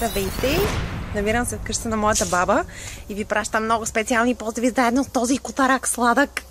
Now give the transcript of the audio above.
Здравейте! Намирам се в къща на моята баба и ви пращам много специални поздрави заедно с този котарак сладък.